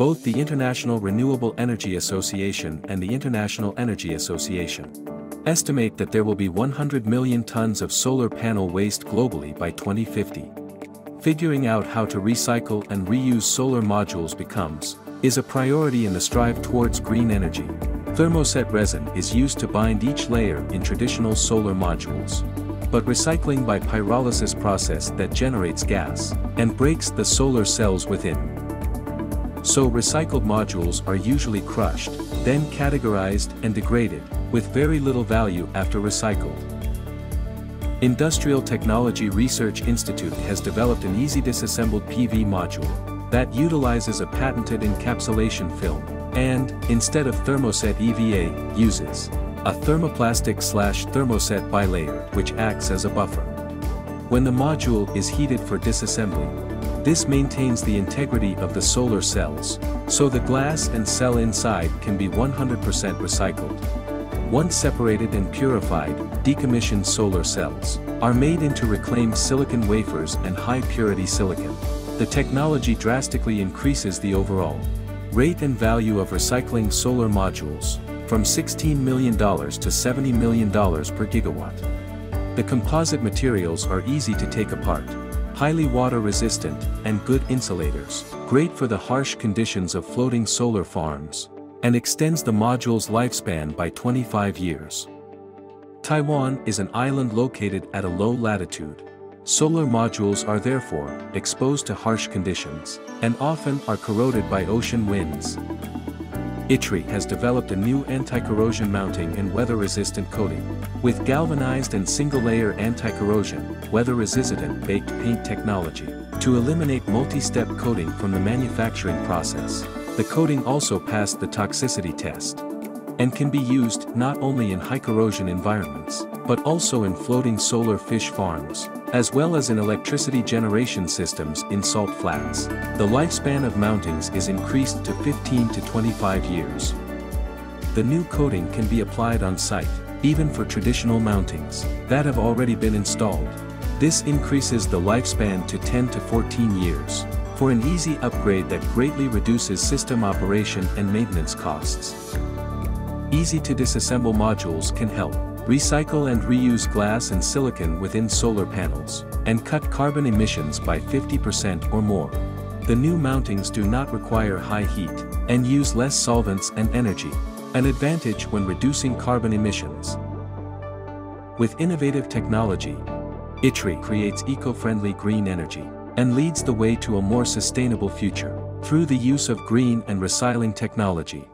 both the International Renewable Energy Association and the International Energy Association estimate that there will be 100 million tons of solar panel waste globally by 2050. Figuring out how to recycle and reuse solar modules becomes, is a priority in the strive towards green energy. Thermoset resin is used to bind each layer in traditional solar modules. But recycling by pyrolysis process that generates gas, and breaks the solar cells within. So recycled modules are usually crushed, then categorized and degraded, with very little value after recycled. Industrial Technology Research Institute has developed an easy disassembled PV module that utilizes a patented encapsulation film and, instead of thermoset EVA, uses a thermoplastic slash thermoset bilayer which acts as a buffer. When the module is heated for disassembly, this maintains the integrity of the solar cells, so the glass and cell inside can be 100% recycled. Once separated and purified, decommissioned solar cells are made into reclaimed silicon wafers and high-purity silicon. The technology drastically increases the overall rate and value of recycling solar modules, from $16 million to $70 million per gigawatt. The composite materials are easy to take apart, highly water resistant, and good insulators, great for the harsh conditions of floating solar farms, and extends the module's lifespan by 25 years. Taiwan is an island located at a low latitude. Solar modules are therefore exposed to harsh conditions, and often are corroded by ocean winds. ITRI has developed a new anti-corrosion mounting and weather-resistant coating, with galvanized and single-layer anti-corrosion, weather-resistant baked paint technology, to eliminate multi-step coating from the manufacturing process. The coating also passed the toxicity test, and can be used not only in high-corrosion environments, but also in floating solar fish farms, as well as in electricity generation systems in salt flats. The lifespan of mountings is increased to 15 to 25 years. The new coating can be applied on site, even for traditional mountings that have already been installed. This increases the lifespan to 10 to 14 years, for an easy upgrade that greatly reduces system operation and maintenance costs. Easy to disassemble modules can help recycle and reuse glass and silicon within solar panels, and cut carbon emissions by 50% or more. The new mountings do not require high heat, and use less solvents and energy, an advantage when reducing carbon emissions. With innovative technology, ITRI creates eco-friendly green energy, and leads the way to a more sustainable future, through the use of green and recycling technology.